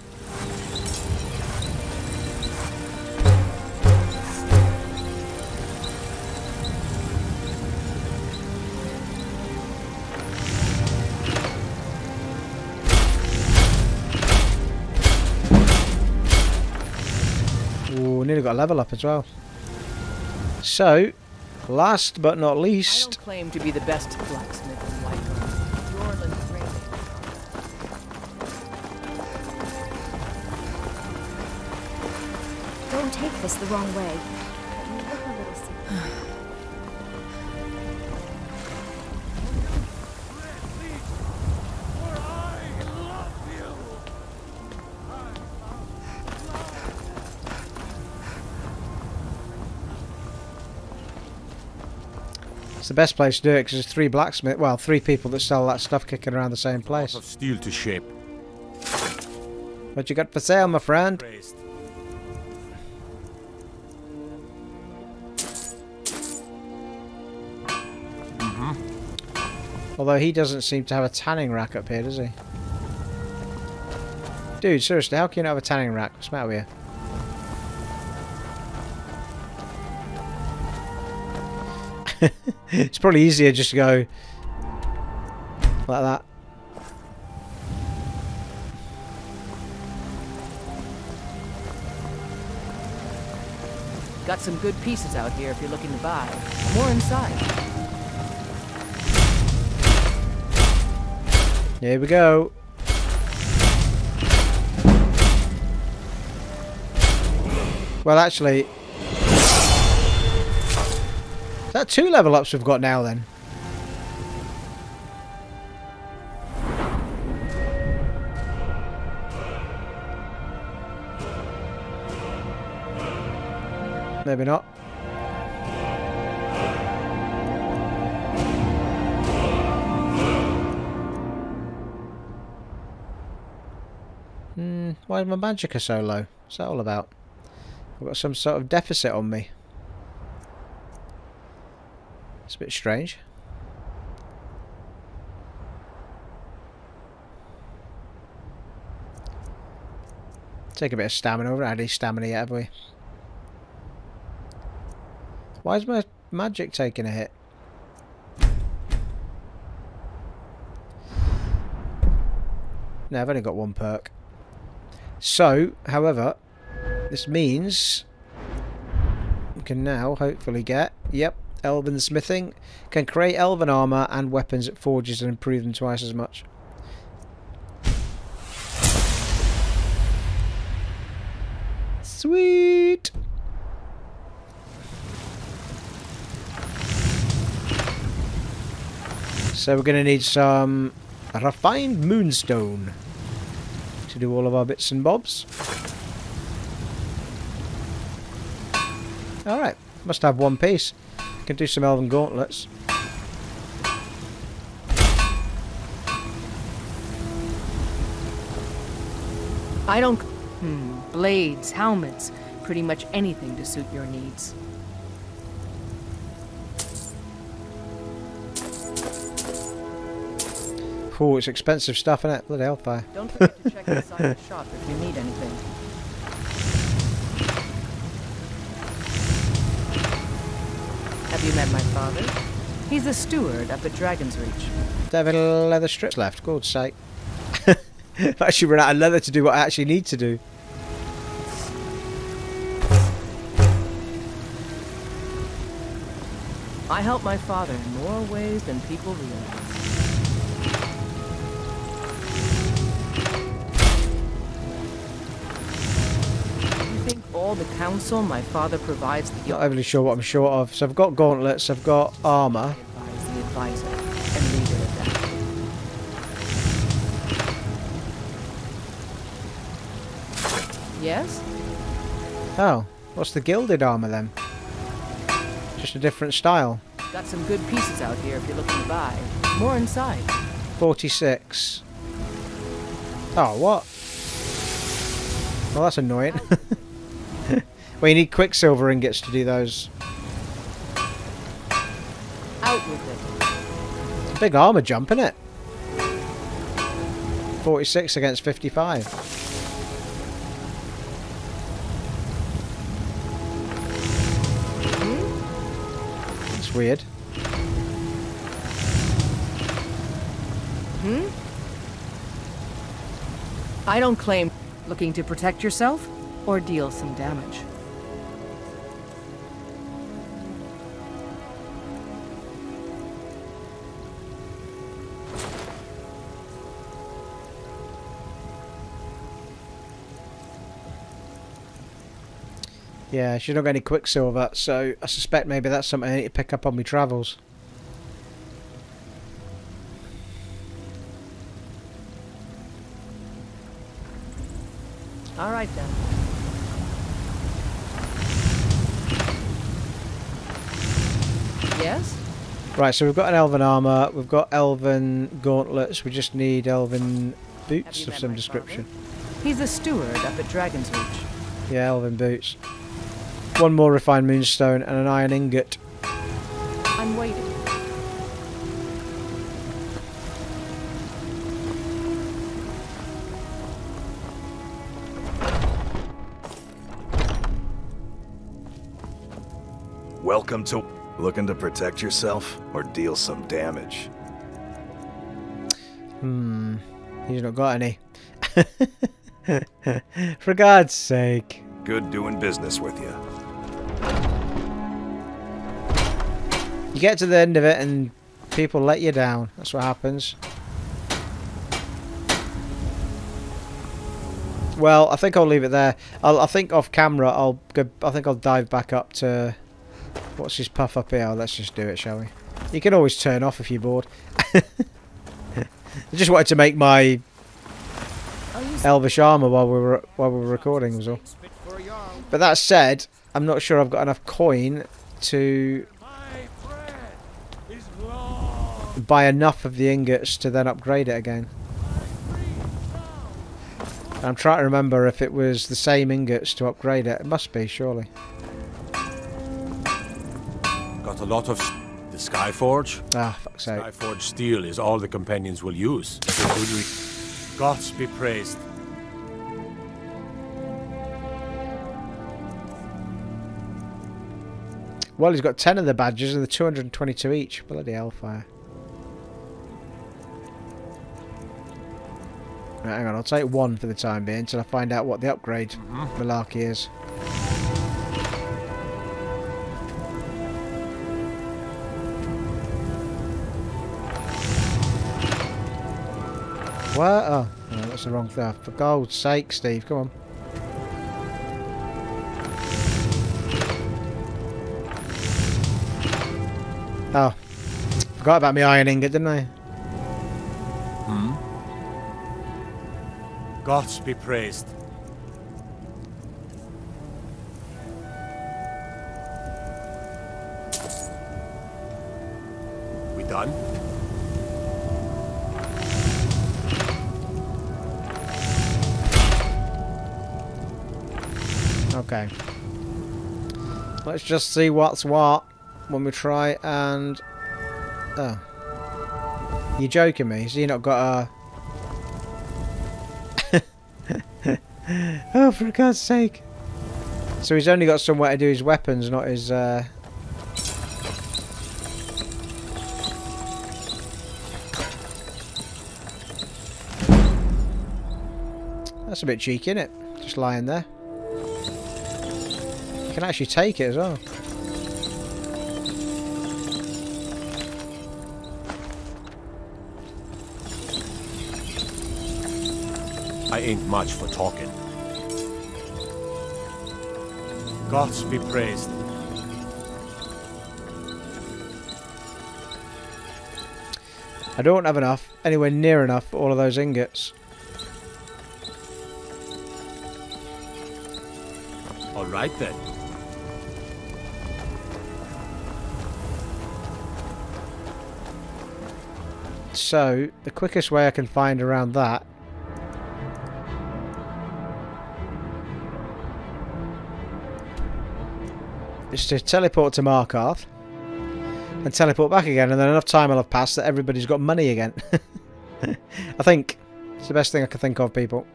Ooh, nearly got a level up as well. So, last but not I least, don't claim to be the best blacksmith in. Don't take this the wrong way. the best place to do it because there's three blacksmith, well, three people that sell that stuff kicking around the same place. Of steel to shape. What you got for sale, my friend? Praised. Mm-hmm. Although he doesn't seem to have a tanning rack up here, does he? Dude, seriously, how can you not have a tanning rack? What's the matter with you? it's probably easier just to go like that. Got some good pieces out here if you're looking to buy. More inside. Here we go. Well, actually... Is that two level ups we've got now, then? Maybe not. Hmm, why is my magicka so low? What's that all about? I've got some sort of deficit on me. It's a bit strange. Take a bit of stamina. We've had any stamina yet, have we? Why is my magic taking a hit? No, I've only got one perk. So, however, this means we can now hopefully get, yep, Elven Smithing. Can create Elven armor and weapons at forges and improve them twice as much. Sweet! So we're going to need some refined moonstone to do all of our bits and bobs. Alright, must have one piece. Can do some elven gauntlets. I don't... Hmm, blades, helmets, pretty much anything to suit your needs. Oh, it's expensive stuff, isn't it? Bloody hellfire. Don't forget to check inside the shop if you need anything. Have you met my father? He's a steward up at Dragonsreach. i Devil leather strips left, God's sake. I've actually run out of leather to do what I actually need to do. I help my father in more ways than people realize. All the counsel my father provides the Not overly sure what I'm short of. So I've got gauntlets, I've got armour. the advisor and leave it that. Yes? Oh, what's the gilded armour then? Just a different style. Got some good pieces out here if you're looking to buy. More inside. 46. Oh, what? Well, that's annoying. well, you need Quicksilver ingots to do those. Out with it. Big armour jump, isn't it? 46 against 55. It's weird. Hmm? I don't claim looking to protect yourself or deal some damage. Yeah, she's not got any Quicksilver, so I suspect maybe that's something I need to pick up on my travels. All right then. Yes? Right, so we've got an Elven armour, we've got Elven gauntlets, we just need Elven boots of some description. He's a steward up at Dragonsreach. Yeah, Elven boots. One more refined moonstone and an iron ingot. I'm waiting. Welcome to... Looking to protect yourself or deal some damage? Hmm. He's not got any. For God's sake. Good doing business with you. Get to the end of it and people let you down. That's what happens. Well, I think I'll leave it there. I'll, I think off camera, I'll go. I think I'll dive back up to what's his puff up here. Let's just do it, shall we? You can always turn off if you're bored. I just wanted to make my elvish armor while we were while we were recording, was all. But that said, I'm not sure I've got enough coin to buy enough of the ingots to then upgrade it again. I'm trying to remember if it was the same ingots to upgrade it. It must be, surely. Got a lot of s- the Skyforge. Ah, fuck's sake. Skyforge steel is all the companions will use. So good we- Gods be praised. Well, he's got 10 of the badges and the 222 each. Bloody hellfire. Right, hang on, I'll take one for the time being until I find out what the upgrade mm-hmm. malarkey is. What? Oh, no, that's the wrong thing. Oh, for God's sake, Steve, come on. Oh, forgot about me iron ingot, didn't I? Gods be praised. We done? Okay. Let's just see what's what when we try and... Oh. You're joking me? So you not got a... oh, for God's sake. So he's only got somewhere to do his weapons, not his... Uh... That's a bit cheeky, isn't it? Just lying there. You can actually take it as well. Ain't much for talking. Gods be praised. I don't have enough, anywhere near enough for all of those ingots. All right then. So, the quickest way I can find around that is to teleport to Markarth and teleport back again, and then enough time will have passed that everybody's got money again. I think it's the best thing I can think of, people.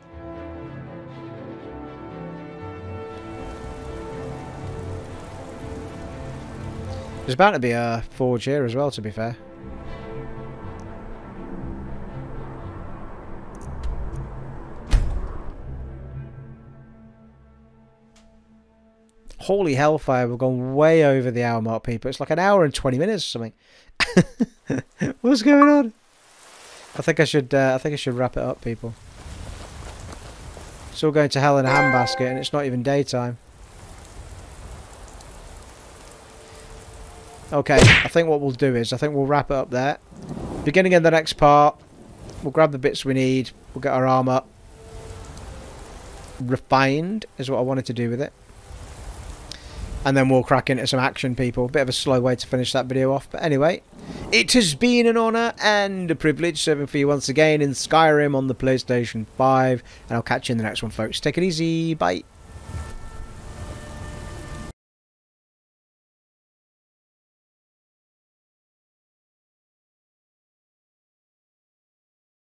There's bound to be a forge here as well, to be fair. Holy hellfire, we've gone way over the hour mark, people. It's like an hour and 20 minutes or something. What's going on? I think I should uh, I think I should wrap it up, people. It's all going to hell in a handbasket and it's not even daytime. Okay, I think what we'll do is, I think we'll wrap it up there. Beginning of the next part, we'll grab the bits we need, we'll get our armour refined, is what I wanted to do with it. And then we'll crack into some action, people. A bit of a slow way to finish that video off. But anyway, it has been an honour and a privilege serving for you once again in Skyrim on the PlayStation 5. And I'll catch you in the next one, folks. Take it easy. Bye.